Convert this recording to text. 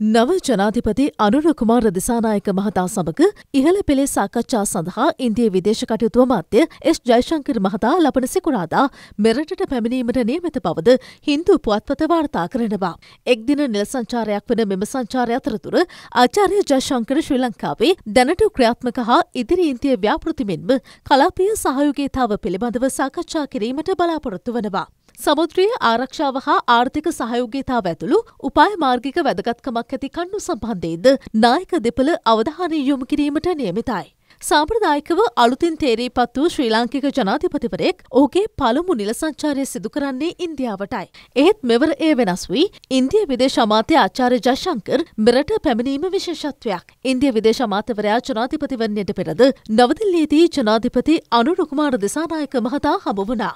නව ජනාධිපති අනුර කුමාර දිසානායක මහතා සමඟ ඉහළ පෙළේ සාකච්ඡා සඳහා ඉන්දිය විදේශ කටයුතුව මාත්‍ය එස් ජයශංකර මහතා ලබන සිකුරාදා මෙරටට පැමිණීමට නියමිත බවද හින්දු පුවත්පත වාර්තා කරනවා. එක්දින නිල සංචාරයක් වන මෙම සංචාරය අතරතුර ආචාර්ය ජයශංකර ශ්‍රී ලංකාවේ දැනට ක්‍රියාත්මක හා ඉදිරි ඉන්දිය ව්‍යාපෘතිමෙන්ම කලාපීය සහයෝගීතාව පිළිබඳව සාකච්ඡා කිරීමට බලාපොරොත්තු වනවා. සමුද්‍රිය ආරක්ෂාව හා ආර්ථික සහයෝගීතාව ඇතුළු උපාය මාර්ගික වැදගත්කමක් ඇති කණ්ඩු සම්බන්ධයේද නායක දෙපළ අවධානය යොමු කිරීමට නියමිතයි. සාම්ප්‍රදායිකව අලුතින් තේරීපත් වූ ශ්‍රී ලාංකික ජනාධිපතිවරයෙක් ඔහුගේ පළමු නිල සංචාරය සිදු කරන්නේ ඉන්දියාවටයි. එහෙත් මෙවර එය වෙනස් වී ඉන්දිය විදේශ අමාත්‍ය ආචාර්ය ජයශංකර් මෙරට පැමිණීම විශේෂත්වයක්. ඉන්දිය විදේශ අමාත්‍යවරයා ජනාධිපති වන්නයට පෙරද නවදිල්ලේදී ජනාධිපති අනුර කුමාර දිසානායක මහතා හමු වුණා.